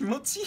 気持ちいい。